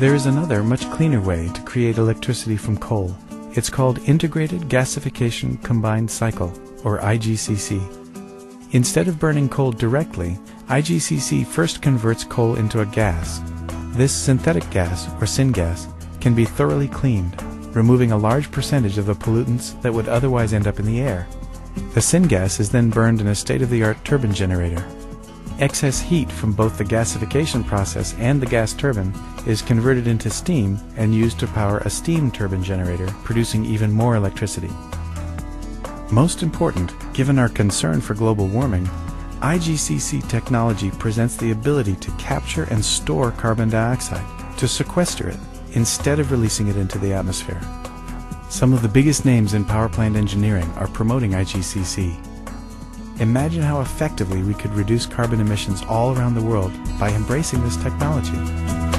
There is another, much cleaner way to create electricity from coal. It's called Integrated Gasification Combined Cycle, or IGCC. Instead of burning coal directly, IGCC first converts coal into a gas. This synthetic gas, or syngas, can be thoroughly cleaned, removing a large percentage of the pollutants that would otherwise end up in the air. The syngas is then burned in a state-of-the-art turbine generator. Excess heat from both the gasification process and the gas turbine is converted into steam and used to power a steam turbine generator, producing even more electricity. Most important, given our concern for global warming, IGCC technology presents the ability to capture and store carbon dioxide, to sequester it, instead of releasing it into the atmosphere. Some of the biggest names in power plant engineering are promoting IGCC. Imagine how effectively we could reduce carbon emissions all around the world by embracing this technology.